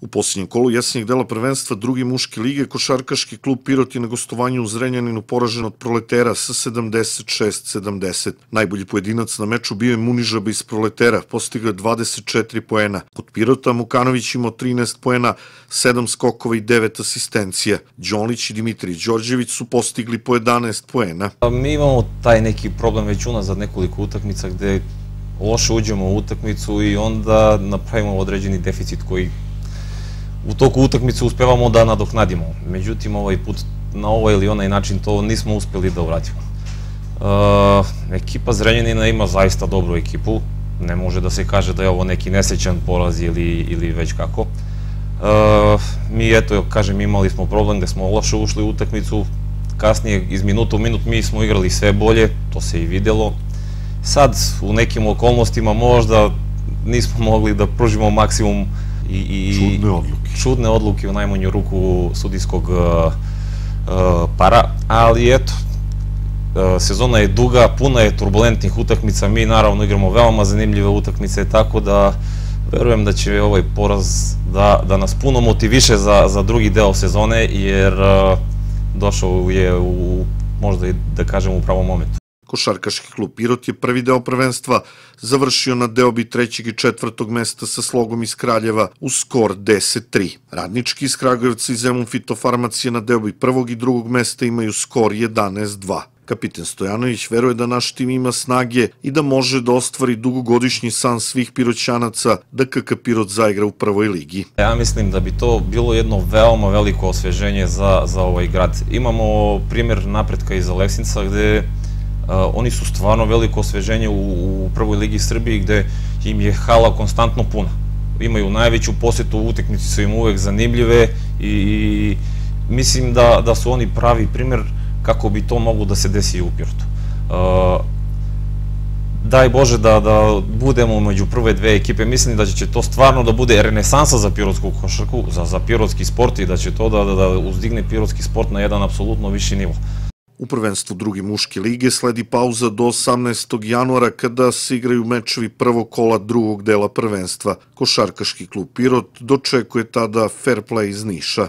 U posljednjem kolu jesenjeg dela prvenstva drugi muške lige košarkaški klub Pirot je na gostovanju u Zrenjaninu poražen od proletera sa 76-70. Najbolji pojedinac na meču bio je Munižaba iz proletera, postigao je 24 poena. Kod Pirota Mukanović imao 13 poena, 7 skokova i 9 asistencija. Đonlić i Dimitrij Đorđević su postigli po 11 poena. Mi imamo taj neki problem već unazad nekoliko utakmica gde loše uđemo u utakmicu i onda napravimo određeni deficit koji u toku utakmice uspevamo da nadoknadimo. Međutim, ovaj put na ovaj ili onaj način to nismo uspeli da uradimo. E, ekipa Zrenjanina ima zaista dobru ekipu. Ne može da se kaže da je ovo neki nesećan poraz ili, ili već kako. E, mi, eto, kažem, imali smo problem da smo loše ušli u utakmicu. Kasnije, iz minuta u minut, mi smo igrali sve bolje, to se i videlo. Sad, u nekim okolnostima možda nismo mogli da pružimo maksimum i, i čudne odluke. Čudne odluke u najmanju ruku sudijskog uh, uh, para, ali eto, uh, sezona je duga, puna je turbulentnih utakmica, mi naravno igramo veoma zanimljive utakmice, tako da verujem da će ovaj poraz da, da nas puno motiviše za, za drugi deo sezone, jer došao je u, možda i da kažem u pravom momentu. Košarkaški klub Pirot je prvi deo prvenstva završio na deobi trećeg i četvrtog mesta sa slogom iz Kraljeva u skor 10-3. Radnički iz Kragujevca i Zemun Fitofarmacije na deobi prvog i drugog mesta imaju skor 11-2. Kapiten Stojanović veruje da naš tim ima snage i da može da ostvari dugogodišnji san svih piroćanaca da KK Pirot zaigra u prvoj ligi. Ja mislim da bi to bilo jedno veoma veliko osveženje za, za ovaj grad. Imamo primjer napretka iz Aleksinca gde oni su stvarno veliko osveženje u, prvoj ligi Srbiji gde im je hala konstantno puna. Imaju najveću posetu, utekmice su im uvek zanimljive i, i mislim da, da su oni pravi primer kako bi to moglo da se desi u Pirotu. Uh, daj Bože da, da budemo među prve dve ekipe, mislim da će to stvarno da bude renesansa za pirotsku košarku, za, za pirotski sport i da će to da, da, da uzdigne pirotski sport na jedan apsolutno viši nivo. U prvenstvu druge muške lige sledi pauza do 18. januara kada se igraju mečevi prvog kola drugog dela prvenstva. Košarkaški klub Pirot dočekuje tada fair play iz Niša.